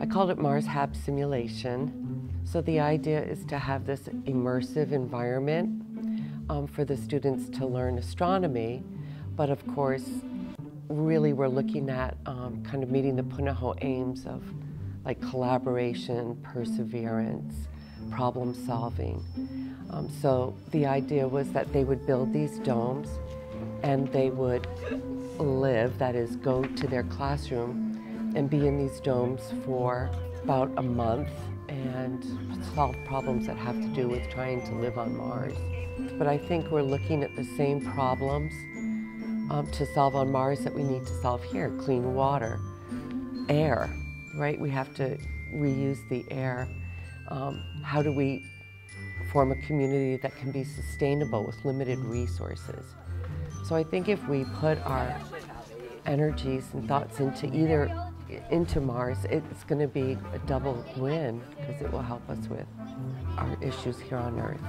I called it Mars Hab Simulation. So the idea is to have this immersive environment um, for the students to learn astronomy, but of course, really we're looking at um, kind of meeting the Punahou aims of like collaboration, perseverance, problem solving. Um, so the idea was that they would build these domes and they would live, that is, go to their classroom and be in these domes for about a month and solve problems that have to do with trying to live on Mars. But I think we're looking at the same problems um, to solve on Mars that we need to solve here clean water, air, right? We have to reuse the air. Um, how do we form a community that can be sustainable with limited resources? So I think if we put our energies and thoughts into either into Mars, it's going to be a double win because it will help us with our issues here on Earth.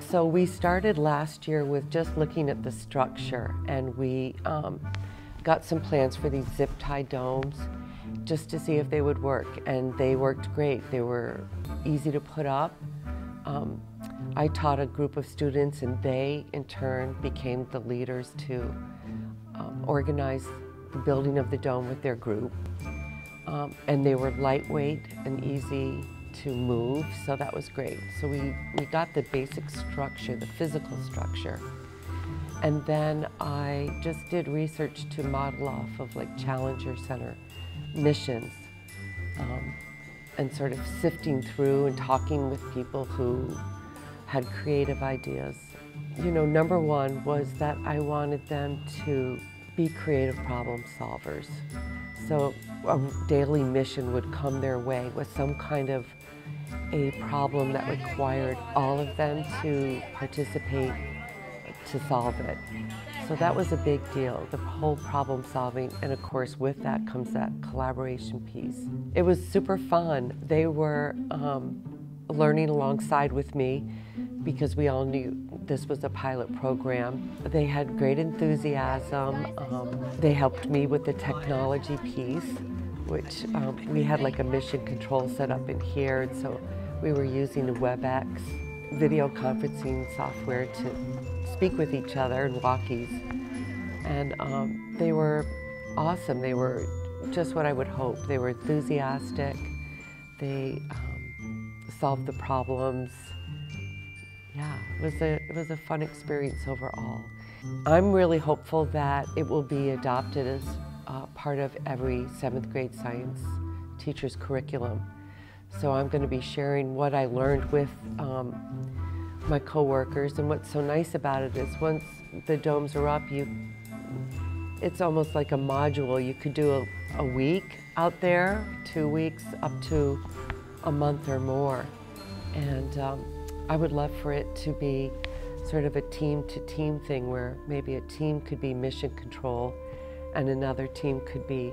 So we started last year with just looking at the structure and we um, got some plans for these zip tie domes just to see if they would work and they worked great. They were easy to put up. Um, I taught a group of students and they in turn became the leaders to um, organize the building of the dome with their group. Um, and they were lightweight and easy to move, so that was great. So we, we got the basic structure, the physical structure. And then I just did research to model off of like Challenger Center missions um, and sort of sifting through and talking with people who had creative ideas. You know, number one was that I wanted them to be creative problem solvers. So a daily mission would come their way with some kind of a problem that required all of them to participate to solve it. So that was a big deal, the whole problem solving, and of course with that comes that collaboration piece. It was super fun. They were um, learning alongside with me because we all knew this was a pilot program. They had great enthusiasm. Um, they helped me with the technology piece, which um, we had like a mission control set up in here, and so we were using the WebEx video conferencing software to speak with each other and walkies. And um, they were awesome. They were just what I would hope. They were enthusiastic. They um, solved the problems yeah, it was a it was a fun experience overall. I'm really hopeful that it will be adopted as uh, part of every seventh grade science teacher's curriculum. So I'm going to be sharing what I learned with um, my coworkers, and what's so nice about it is once the domes are up, you it's almost like a module. You could do a, a week out there, two weeks, up to a month or more, and. Um, I would love for it to be sort of a team to team thing where maybe a team could be mission control and another team could be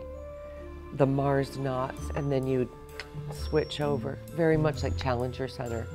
the Mars Nauts and then you'd switch over, very much like Challenger Center.